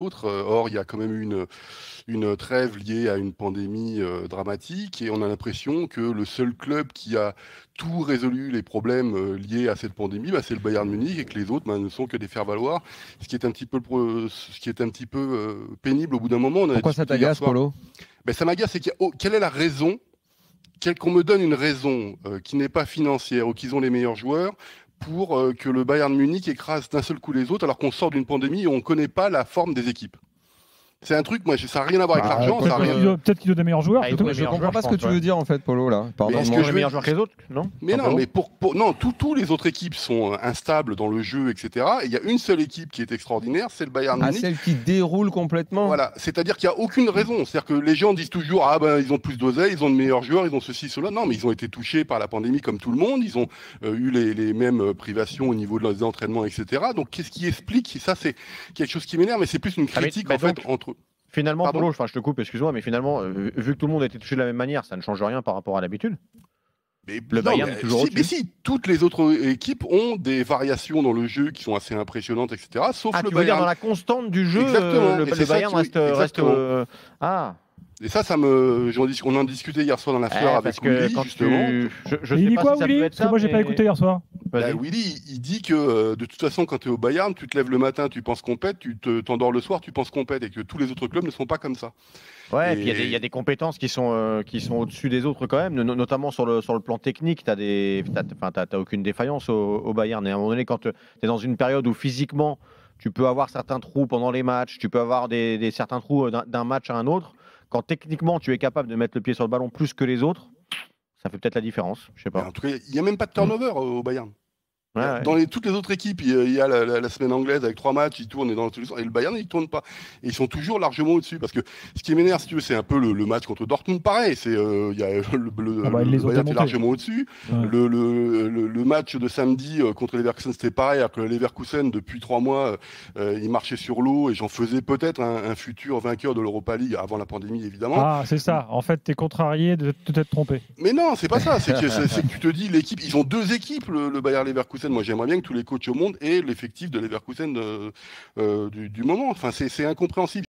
Euh, or, il y a quand même une, une trêve liée à une pandémie euh, dramatique et on a l'impression que le seul club qui a tout résolu les problèmes euh, liés à cette pandémie, bah, c'est le Bayern Munich et que les autres bah, ne sont que des faire-valoir, ce qui est un petit peu, ce qui est un petit peu pénible au bout d'un moment. Pourquoi ça t'agace, Polo? Ben, Ça m'agace, c'est oh, quelle est la raison qu'on me donne une raison qui n'est pas financière ou qu'ils ont les meilleurs joueurs pour euh, que le Bayern Munich écrase d'un seul coup les autres alors qu'on sort d'une pandémie et on ne connaît pas la forme des équipes. C'est un truc, moi, ça n'a rien à voir avec bah, l'argent. Peut-être qu'il a des meilleurs joueurs. Ah, je ne comprends pas ce que tu veux dire, en fait, Polo, là. Pardon, est-ce que je meilleurs joueurs que les autres Non Mais non, mais pour, non, tous les autres équipes sont euh, instables dans le jeu, etc. Et il y a une seule équipe qui est extraordinaire, c'est le Bayern ah, Munich. celle qui déroule complètement. Voilà, c'est-à-dire qu'il n'y a aucune raison. C'est-à-dire que les gens disent toujours, ah ben, ils ont plus d'oseille, ils ont de meilleurs joueurs, ils ont ceci, cela. Non, mais ils ont été touchés par la pandémie comme tout le monde. Ils ont euh, eu les, mêmes euh, privations au niveau de leurs entraînements, etc. Donc, qu'est-ce qui explique? Ça, c'est quelque chose qui m'énerve, mais c'est plus une ah, critique, en fait, entre Finalement, Polo, enfin, je te coupe, excuse-moi, mais finalement, euh, vu que tout le monde a été touché de la même manière, ça ne change rien par rapport à l'habitude. Mais, le Bayern est toujours si, mais si, toutes les autres équipes ont des variations dans le jeu qui sont assez impressionnantes, etc. Sauf ah, le tu Bayern. Veux dire dans la constante du jeu, euh, le, le Bayern reste. reste euh, Ah, et ça, ça me, on en discutait hier soir dans la fleur avec Willy, justement. Je, je il dit quoi, Willy Parce que moi, j'ai pas écouté hier soir. Bah, Willy, il dit que euh, de toute façon, quand tu es au Bayern, tu te lèves le matin, tu penses compète, tu t'endors le soir, tu penses compète, et que tous les autres clubs ne sont pas comme ça. Ouais, et puis il y, a des compétences qui sont, euh, qui sont au-dessus des autres quand même, notamment sur le, sur le plan technique. Tu n'as aucune défaillance au, au, Bayern. Et à un moment donné, quand tu es dans une période où physiquement, tu peux avoir certains trous pendant les matchs, tu peux avoir des, des certains trous d'un match à un autre quand techniquement tu es capable de mettre le pied sur le ballon plus que les autres, ça fait peut-être la différence. Je sais pas. en tout cas, il n'y a même pas de turnover au Bayern. Dans les, toutes les autres équipes, il y a la, semaine anglaise avec trois matchs, ils tournent et, dans tous les... et le Bayern, ils ne tournent pas. Et ils sont toujours largement au-dessus. Parce que ce qui m'énerve, si tu veux, c'est un peu le, match contre Dortmund, pareil. C'est, euh, il y a le, ah bah, Bayern est largement au-dessus. Le, match de samedi euh, contre Leverkusen, c'était pareil. Alors que Leverkusen, depuis trois mois, euh, il marchait sur l'eau et j'en faisais peut-être un, futur vainqueur de l'Europa League avant la pandémie, évidemment. Ah, c'est ça. En fait, tu es contrarié de t'être trompé. Mais non, c'est pas ça. C'est que, que, tu te dis, l'équipe, ils ont deux équipes, le, Bayern Leverkusen moi, j'aimerais bien que tous les coachs au monde aient l'effectif de Leverkusen euh, du, du moment. Enfin, c'est incompréhensible.